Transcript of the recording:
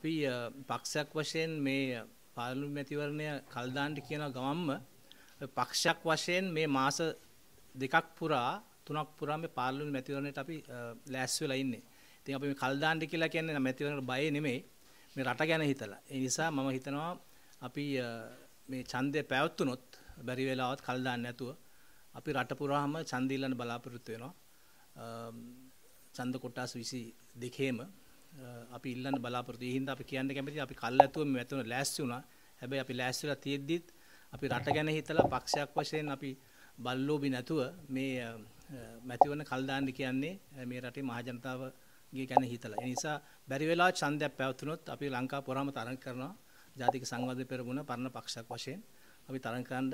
අපි පක්ෂයක් වශයෙන් මේ පාර්ලිමේන්තු මැතිවරණය කල් දාන්න කියන ගමම්ම පක්ෂයක් වශයෙන් මේ මාස දෙකක් පුරා තුනක් පුරා මේ පාර්ලිමේන්තු මැතිවරණයට අපි ලෑස්ති වෙලා ඉන්නේ. ඉතින් අපි මේ කල් දාන්න කියලා කියන්නේ මැතිවරණයට බය නෙමෙයි. මේ රට ගැන හිතලා. ඒ නිසා මම හිතනවා අපි මේ ඡන්දය පැවැත්වුනොත් බැරි වෙලාවත් කල් දාන්න නැතුව අපි රට පුරාම ඡන්ද ඉල්ලන්න බලාපොරොත්තු වෙනවා. ඡන්ද කොටස් 22ෙම අපි ඉල්ලන්න බලාපොරොත්තු. ඒ හින්දා අපි කියන්න කැමතියි අපි කල් ඇතුව මේ වැතුන ලෑස්ති වුණා. හැබැයි අපි ලෑස්ති වෙලා තියෙද්දිත් අපි රට ගැන හිතලා පක්ෂයක් වශයෙන් අපි බල්ලෝබි නැතුව මේ මැතිවරණ කල් දාන්න කියන්නේ මේ රටේ මහජනතාවගේ ගැන හිතලා. ඒ නිසා බැරි වෙලා ඡන්දයක් පැවතුනොත් අපි ලංකාව පුරාම තරඟ කරනවා. ජාතික සංවර්ධන පෙරමුණ පරණ පක්ෂයක් වශයෙන් අපි තරඟ කරන්න